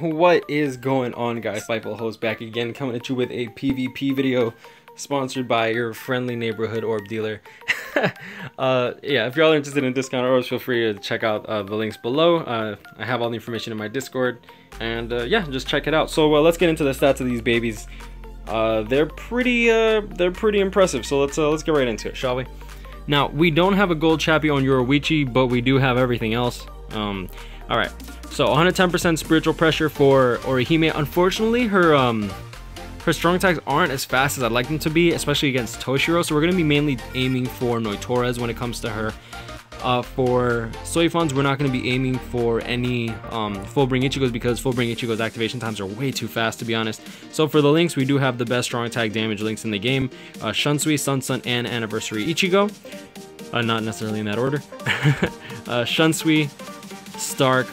What is going on guys? Spiteful Hopes back again coming at you with a PvP video sponsored by your friendly neighborhood orb dealer. uh, yeah, if y'all are interested in discount orbs, feel free to check out uh, the links below. Uh, I have all the information in my Discord and uh, yeah, just check it out. So uh, let's get into the stats of these babies. Uh, they're pretty they're pretty impressive. So let's let's get right into it, shall we? Now, we don't have a gold chappy on Yoruichi, but we do have everything else. Um, all right, so 110% spiritual pressure for Orihime. Unfortunately, her um, her strong attacks aren't as fast as I'd like them to be, especially against Toshiro. So we're gonna be mainly aiming for Noitoras when it comes to her. Uh, for Soifons, we're not going to be aiming for any um, full bring Ichigos because full bring Ichigo's activation times are way too fast to be honest. So for the links, we do have the best strong attack damage links in the game. Uh, Shunsui, Sung-Sun, and Anniversary Ichigo. Uh, not necessarily in that order. uh, Shunsui, Stark,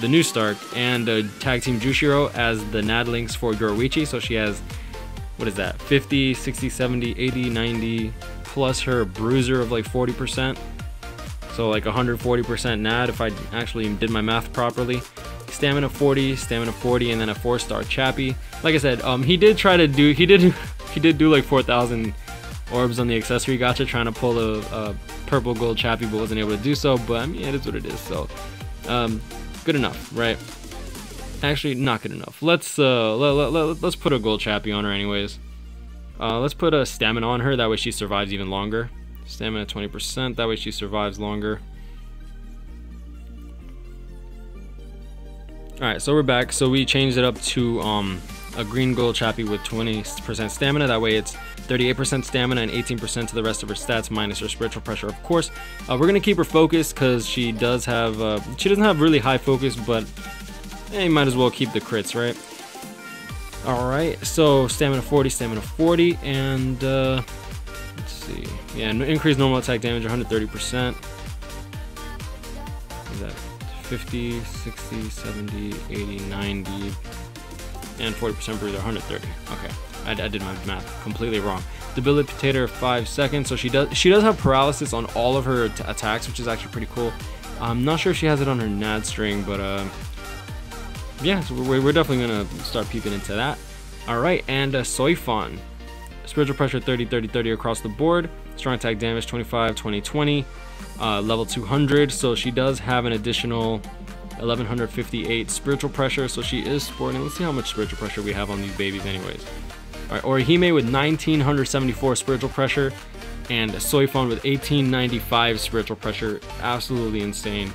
the new Stark, and uh, Tag Team Jushiro as the NAD links for Yoruichi. So she has, what is that, 50, 60, 70, 80, 90, plus her bruiser of like 40%. So like 140% NAD if I actually did my math properly. Stamina 40, stamina 40, and then a four star Chappy. Like I said, um, he did try to do, he did, he did do like 4,000 orbs on the accessory gacha trying to pull a, a, purple gold Chappy, but wasn't able to do so. But I mean, it is what it is. So, um, good enough, right? Actually, not good enough. Let's uh, let, let, let's put a gold Chappy on her anyways. Uh, let's put a stamina on her. That way she survives even longer. Stamina 20%, that way she survives longer. Alright, so we're back. So we changed it up to um, a green gold chappy with 20% stamina. That way it's 38% stamina and 18% to the rest of her stats minus her spiritual pressure, of course. Uh, we're to keep her focused because she does have, uh, she doesn't have really high focus, but eh, you might as well keep the crits, right? Alright, so stamina 40, stamina 40, and uh, let's see. Yeah, increased normal attack damage 130%. Is that 50, 60, 70, 80, 90, and 40% breather 130. Okay, I, I did my math completely wrong. Debilitator 5 seconds. So she does she does have paralysis on all of her attacks, which is actually pretty cool. I'm not sure if she has it on her NAD string, but uh, yeah, so we're, we're definitely gonna start peeping into that. All right, and uh, Soifon. Spiritual pressure 30, 30, 30 across the board. Strong attack damage 25, 20, 20. Uh, level 200. So she does have an additional 1158 spiritual pressure. So she is sporting. Let's see how much spiritual pressure we have on these babies, anyways. All right, Orihime with 1974 spiritual pressure and Soifon with 1895 spiritual pressure. Absolutely insane.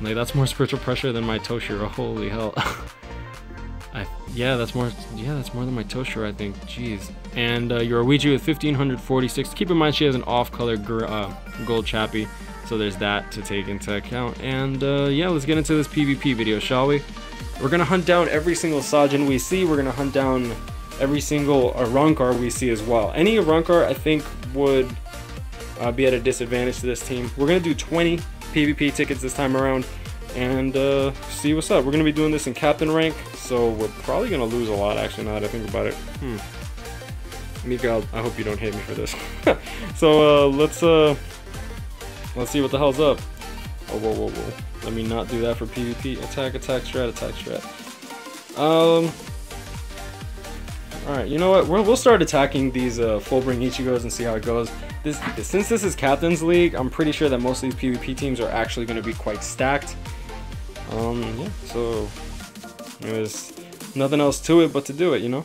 Like, that's more spiritual pressure than my Toshiro. Holy hell. I, yeah, that's more. Yeah, that's more than my Toshiro, I think. Jeez. And uh, Yoruichi with 1546. Keep in mind she has an off-color uh, gold chappy, so there's that to take into account. And uh, yeah, let's get into this PvP video, shall we? We're gonna hunt down every single Sajin we see. We're gonna hunt down every single Arrancar we see as well. Any Arrancar I think would uh, be at a disadvantage to this team. We're gonna do 20 PvP tickets this time around and uh, see what's up. We're gonna be doing this in captain rank, so we're probably gonna lose a lot actually now that I think about it. Hmm. Miguel, I hope you don't hate me for this. so uh, let's uh, let's see what the hell's up. Oh, whoa, whoa, whoa. Let me not do that for PvP. Attack, attack, strat, attack, strat. Um. Alright, you know what? we will start attacking these uh, full bring Ichigos and see how it goes. This, Since this is Captain's League, I'm pretty sure that most of these PvP teams are actually going to be quite stacked. Um, yeah, so there's nothing else to it but to do it, you know?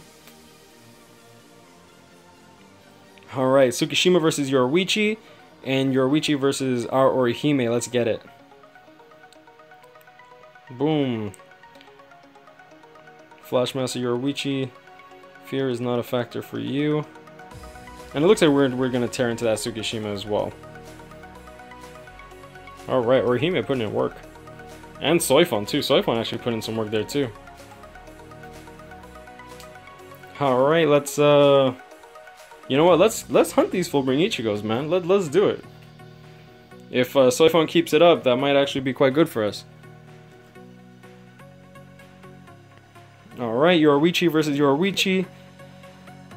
Alright, Tsukishima versus Yoruichi, and Yoruichi versus our Orihime. Let's get it. Boom. Flashmaster Yoruichi. Fear is not a factor for you. And it looks like we're, we're going to tear into that Tsukishima as well. Alright, Orihime putting in work. And Soifon too. Soifon actually put in some work there too. Alright, let's uh you know what, let's let's hunt these Fullbring Ichigos, man. Let let's do it. If uh, Soifon keeps it up, that might actually be quite good for us. Alright, Yoruichi versus Yoruichi.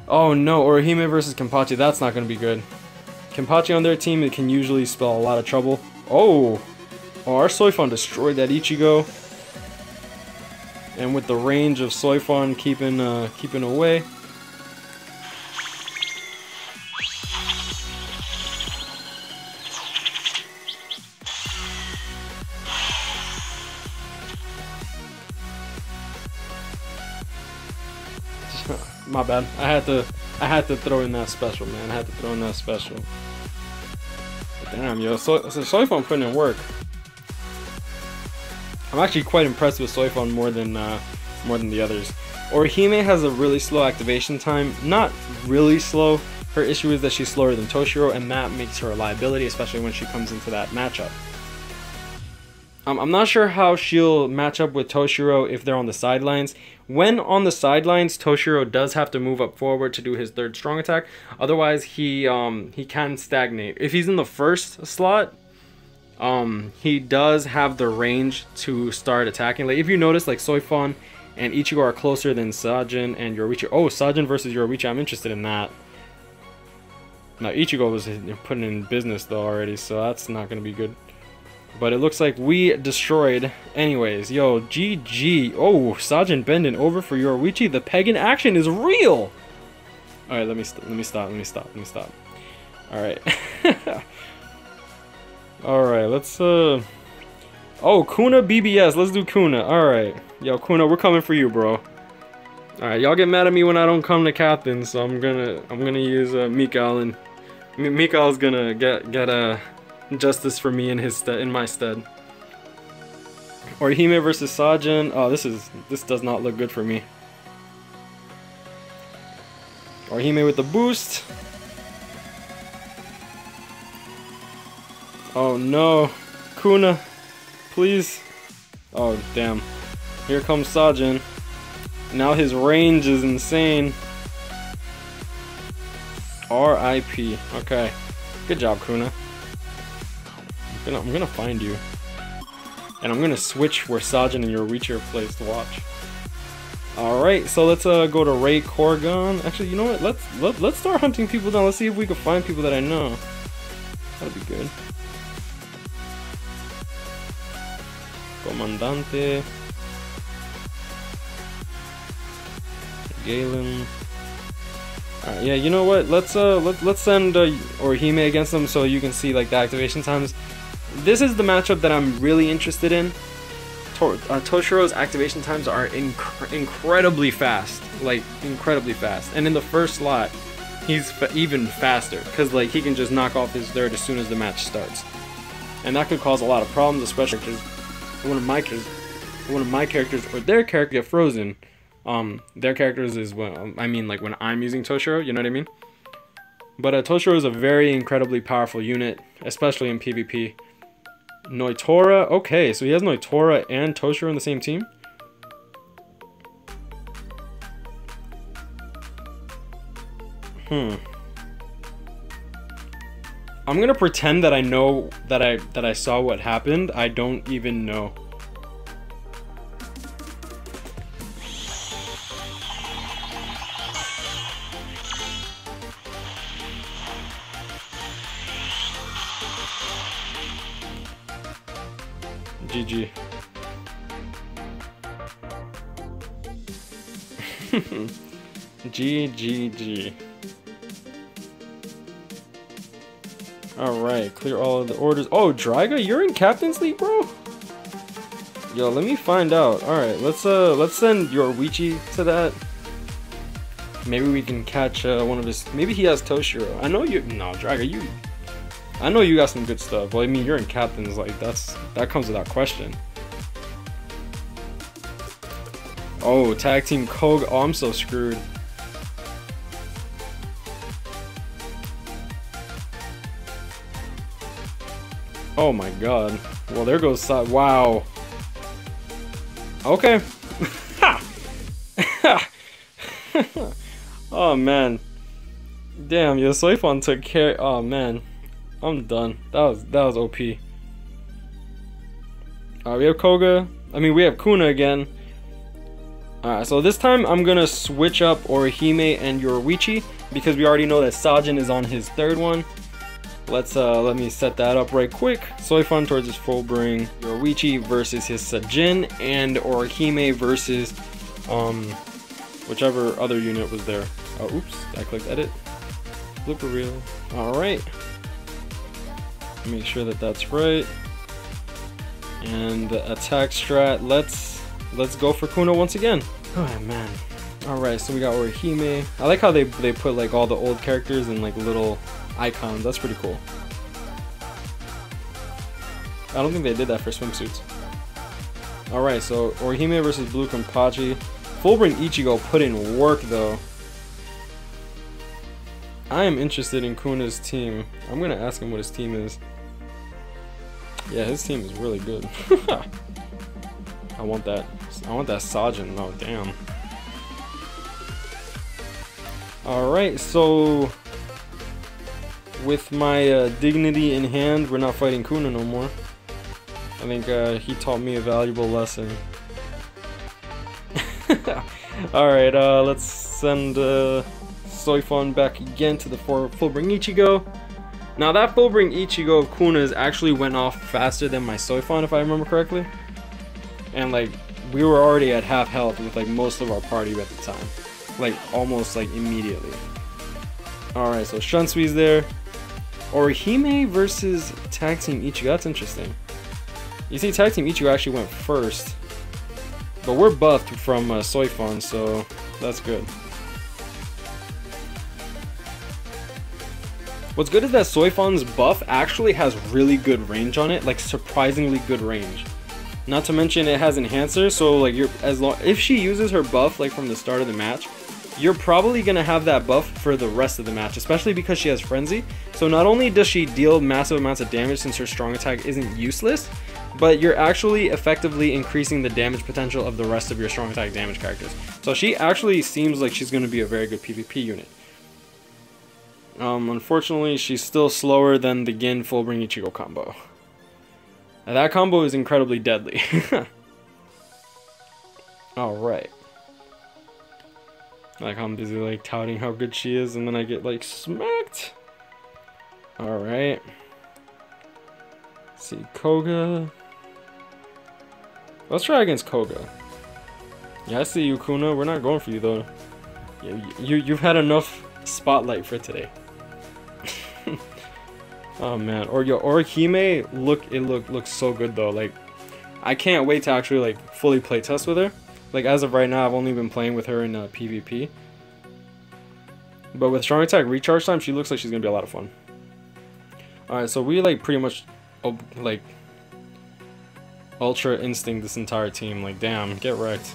Oh no, Orihime versus Kenpachi. That's not going to be good. Kenpachi on their team, it can usually spell a lot of trouble. Oh! Oh, our Soifon destroyed that Ichigo. And with the range of Soifon keeping uh, keeping away. Bad. I had to I had to throw in that special, man. I had to throw in that special. Damn, yo, so, so Soifon putting in work. I'm actually quite impressed with Soifon more than uh, more than the others. Orihime has a really slow activation time. Not really slow. Her issue is that she's slower than Toshiro, and that makes her a liability, especially when she comes into that matchup. Um, I'm not sure how she'll match up with Toshiro if they're on the sidelines. When on the sidelines, Toshiro does have to move up forward to do his third strong attack. Otherwise, he um, he can stagnate. If he's in the first slot, um, he does have the range to start attacking. Like if you notice, like Soifon and Ichigo are closer than Sajin and Yoruichi. Oh, Sajin versus Yoruichi. I'm interested in that. Now Ichigo was putting in business though already, so that's not gonna be good. But it looks like we destroyed. Anyways, yo, GG. Oh, Sajin Benden over for Yoruichi. The pagan action is real. All right, let me let me stop. Let me stop. Let me stop. All right. All right, let's uh. Oh, Kuna BBS. Let's do Kuna. All right, yo, Kuna, we're coming for you, bro. All right, y'all get mad at me when I don't come to captain, so I'm gonna I'm gonna use uh, Mikael and M gonna get get a. Uh, justice for me in his stead, in my stead. Orihime versus Sajin. Oh, this is this does not look good for me. Orihime with the boost. Oh no, Kuna, please. Oh damn, here comes Sajin. Now his range is insane. R.I.P. Okay, good job, Kuna gonna, I'm gonna find you. And I'm gonna switch where Sajin and Yoruichi placed to watch. Alright, so let's uh, go to Ray Korgon. Actually, you know what? Let's let, let's start hunting people down. Let's see if we can find people that I know. That'd be good. Comandante. Galen. Alright, yeah, you know what? Let's uh let, let's send uh, Orihime against them so you can see like the activation times this is the matchup that I'm really interested in. Uh, Toshiro's activation times are inc incredibly fast, like incredibly fast. And in the first slot, he's fa even faster because like he can just knock off his third as soon as the match starts, and that could cause a lot of problems, especially because one of my one of my characters or their character get frozen. Um, their characters is well, I mean like when I'm using Toshiro, you know what I mean. But uh, Toshiro is a very incredibly powerful unit, especially in PvP. Noitora. Okay, so he has Noitora and Toshiro in the same team? Hmm. I'm gonna pretend that I know that I that I saw what happened. I don't even know. GGG. Alright, clear all of the orders. Oh, Draga, you're in Captain's League, bro? Yo, let me find out. Alright, let's uh let's send your Yoruichi to that. Maybe we can catch uh, one of his maybe he has Toshiro. I know you no, Draga, you I know you got some good stuff. Well, I mean, you're in captains, like that's that comes without question. Oh, tag team Kog. Oh, I'm so screwed. Oh my god. Well, there goes. Wow. Okay. oh man. Damn, Yosoifon took care. Oh man. I'm done. That was that was OP. Alright, uh, we have Koga. I mean, we have Kuna again. Alright, so this time I'm gonna switch up Orihime and Yoruichi because we already know that Sajin is on his third one. Let's uh let me set that up right quick. Soifon towards his Fullbring, Yoruichi versus his Sajin, and Orihime versus um whichever other unit was there. Oh oops, I clicked edit. Blooper reel. Alright. Make sure that that's right. And the attack strat, let's let's go for Kuna once again. Oh man. Alright, so we got Orihime. I like how they, they put like all the old characters in like little icons. That's pretty cool. I don't think they did that for swimsuits. Alright, so Orihime versus Blue Kenpachi. Fullbring Ichigo put in work though. I am interested in Kuna's team. I'm gonna ask him what his team is. Yeah, his team is really good. I want that. I want that Sajin. Oh, damn. Alright, so... With my uh, dignity in hand, we're not fighting Kuna no more. I think uh, he taught me a valuable lesson. Alright, uh, let's send uh, Soifon back again to the Fullbring Ichigo. Now that Fullbring Ichigo of Kuna's actually went off faster than my Soifon if I remember correctly. And like, we were already at half health with like most of our party at the time. Like, almost like immediately. Alright, so Shunsui's there. Orihime versus Tag Team Ichigo, that's interesting. You see, Tag Team Ichigo actually went first. But we're buffed from uh, Soifon, so that's good. What's good is that Soifon's buff actually has really good range on it, like surprisingly good range. Not to mention it has enhancer, so like you're as long if she uses her buff like from the start of the match, you're probably gonna have that buff for the rest of the match, especially because she has frenzy. So not only does she deal massive amounts of damage since her strong attack isn't useless, but you're actually effectively increasing the damage potential of the rest of your strong attack damage characters. So she actually seems like she's gonna be a very good PvP unit. Um, unfortunately, she's still slower than the Gin Fullbring Ichigo combo. Now, that combo is incredibly deadly. Alright. Like, I'm busy, like, touting how good she is, and then I get, like, smacked. Alright. See, Koga. Let's try against Koga. Yeah, I see you, Kuna. We're not going for you, though. You, you, you've had enough spotlight for today. Oh man, or your Orihime look it look looks so good though. Like I can't wait to actually like fully play test with her. Like as of right now, I've only been playing with her in uh, PvP. But with strong attack recharge time, she looks like she's gonna be a lot of fun. All right, so we like pretty much like ultra instinct this entire team. Like damn, get wrecked.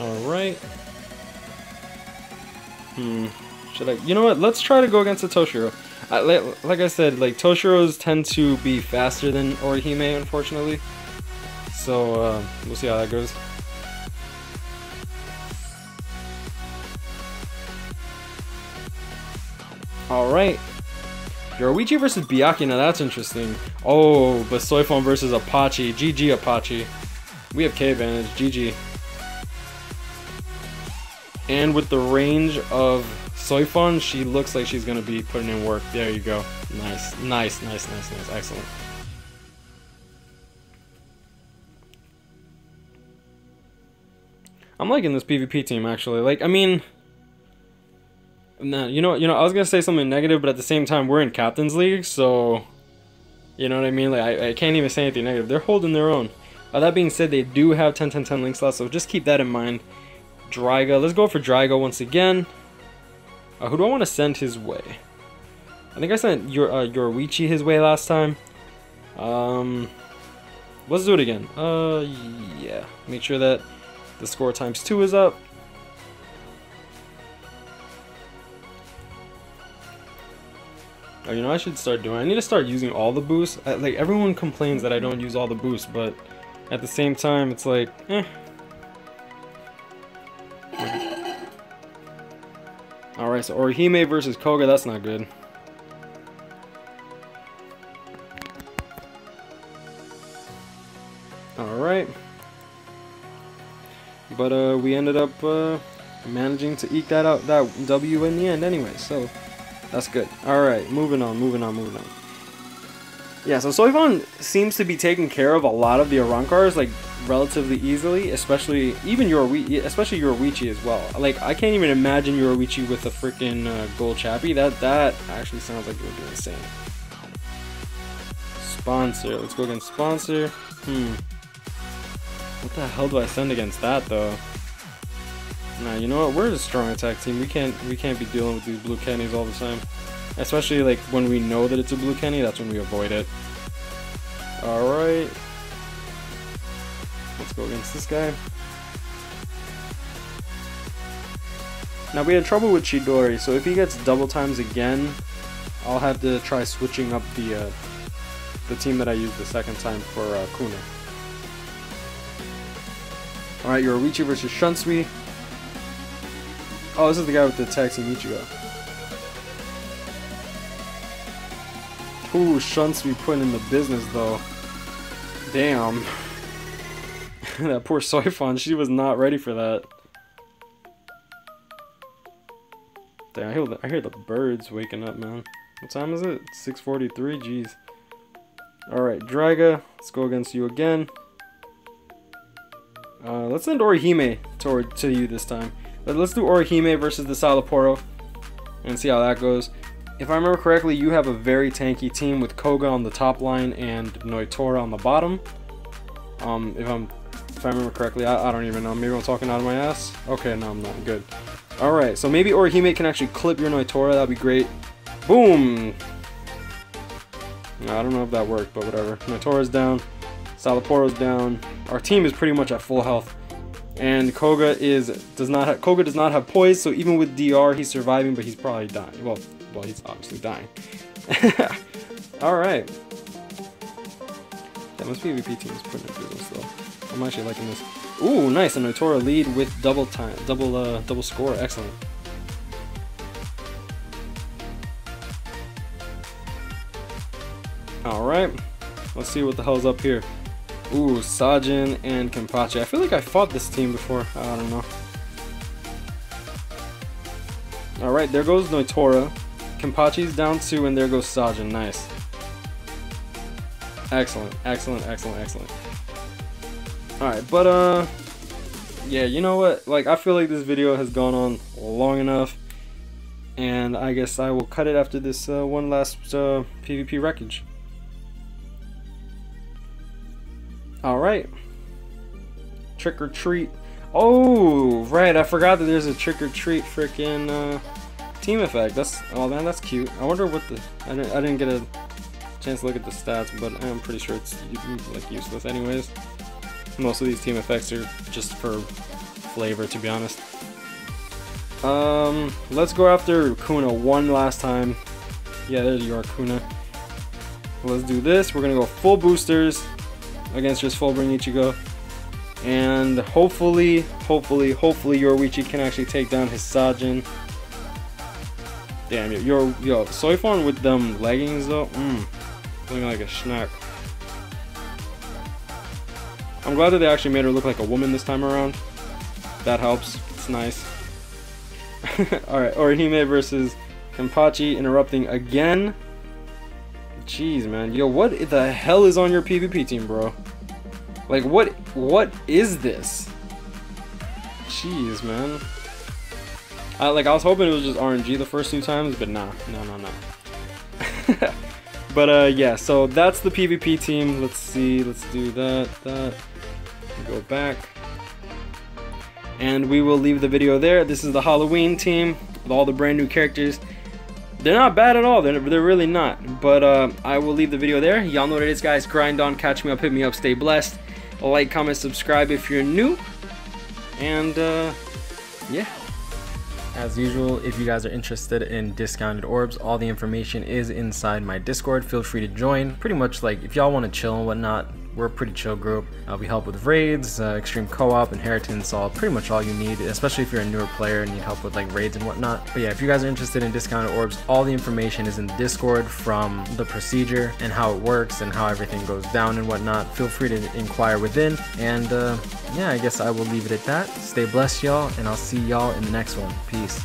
Alright. Hmm. Should I... You know what? Let's try to go against the Toshiro. I, like, like I said, like, Toshiros tend to be faster than Orihime, unfortunately. So, uh, we'll see how that goes. Alright. Yoruichi versus Byakuya, now that's interesting. Oh, but Soifon versus Apacci. GG, Apacci. We have K advantage. GG. And with the range of Soifon, she looks like she's going to be putting in work. There you go. Nice, nice, nice, nice, nice. Excellent. I'm liking this PvP team, actually. Like, I mean... Nah, you know, you know, I was gonna say something negative, but at the same time, we're in Captain's League, so... You know what I mean? Like, I, I can't even say anything negative. They're holding their own. Uh, that being said, they do have 10-10-10 link slots, so just keep that in mind. Dryga. Let's go for Dryga once again. Uh, who do I want to send his way? I think I sent your uh, Yoruichi his way last time. Um, let's do it again. Uh, yeah. Make sure that the score times two is up. Oh, you know I should start doing. I need to start using all the boosts. I, like everyone complains that I don't use all the boosts, but at the same time, it's like, eh, Alright, so Orihime versus Koga, that's not good. Alright. But uh, we ended up uh, managing to eke that out, that W in the end anyway. So that's good. All right, moving on, moving on, moving on. Yeah, so Soifon seems to be taking care of a lot of the Arrancars like relatively easily, especially even Yoruichi, especially Yoruichi as well. Like I can't even imagine Yoruichi with a freaking uh, gold chappy. That that actually sounds like it would be insane. Sponsor. Let's go against sponsor. Hmm. What the hell do I send against that though? Nah, you know what? We're a strong attack team. We can't we can't be dealing with these blue Kennys all the time. Especially like when we know that it's a blue Kenny, that's when we avoid it. Alright. Let's go against this guy. Now we had trouble with Chidori, so if he gets double times again, I'll have to try switching up the uh, the team that I used the second time for uh, Kuna. Alright, Yoruichi versus Shunsui. Oh, this is the guy with the tag team Ooh, Shunsui putting in the business though. Damn. that poor Soifon, she was not ready for that. Damn, I hear, the, I hear the birds waking up, man. What time is it? 6.43? Jeez. Alright, Draga, let's go against you again. Uh, let's send Orihime toward to you this time. But let's do Orihime versus the Szayelaporro and see how that goes. If I remember correctly, you have a very tanky team with Koga on the top line and Noitora on the bottom. Um, if I'm, if I remember correctly, I, I don't even know. Maybe I'm talking out of my ass. Okay, no, I'm not. Good. All right, so maybe Orihime can actually clip your Noitora. That'd be great. Boom. I don't know if that worked, but whatever. Noitora's down. Szayelaporro's down. Our team is pretty much at full health. And Koga is does not have Koga does not have poise, so even with DR he's surviving, but he's probably dying. Well, well he's obviously dying. Alright. That must PvP team is putting this though. I'm actually liking this. Ooh, nice, a Noitora lead with double time double uh double score. Excellent. Alright. Let's see what the hell's up here. Ooh, Sajin and Kenpachi. I feel like I fought this team before. I don't know. Alright, there goes Noitora. Kenpachi's down two, and there goes Sajin. Nice. Excellent, excellent, excellent, excellent. Alright, but uh... Yeah, you know what? Like, I feel like this video has gone on long enough. And I guess I will cut it after this uh, one last uh, PvP wreckage. Alright. Trick or treat. Oh, right. I forgot that there's a trick or treat freaking uh, team effect. That's oh man, that's cute. I wonder what the I didn't I didn't get a chance to look at the stats, but I'm pretty sure it's like useless anyways. Most of these team effects are just for flavor, to be honest. Um, let's go after Kuna one last time. Yeah, there's your Kuna. Let's do this. We're gonna go full boosters against just Fullbring Ichigo. And hopefully, hopefully, hopefully your Yoruichi can actually take down his Sajin. Damn, yo, yo, Soifon with them leggings though, mmm, looking like a schnack. I'm glad that they actually made her look like a woman this time around. That helps, it's nice. Alright, Orihime versus Kenpachi interrupting again. Jeez, man. Yo, what the hell is on your PvP team, bro? Like, what what is this? Jeez, man. I, like, I was hoping it was just RNG the first two times, but nah. No, no, no. but, uh, yeah, so that's the PvP team. Let's see. Let's do that, that. Go back. And we will leave the video there. This is the Halloween team with all the brand new characters. They're not bad at all. They're, they're really not. But uh, I will leave the video there. Y'all know what it is, guys. Grind on, catch me up, hit me up, stay blessed. Like, comment, subscribe if you're new. And uh, yeah. As usual, if you guys are interested in discounted orbs, all the information is inside my Discord. Feel free to join. Pretty much like if y'all want to chill and whatnot, we're a pretty chill group. Uh, we help with raids, uh, extreme co-op, inheritance, all pretty much all you need, especially if you're a newer player and need help with like raids and whatnot. But yeah, if you guys are interested in discounted orbs, all the information is in the Discord from the procedure and how it works and how everything goes down and whatnot. Feel free to inquire within. And uh, yeah, I guess I will leave it at that. Stay blessed, y'all, and I'll see y'all in the next one. Peace.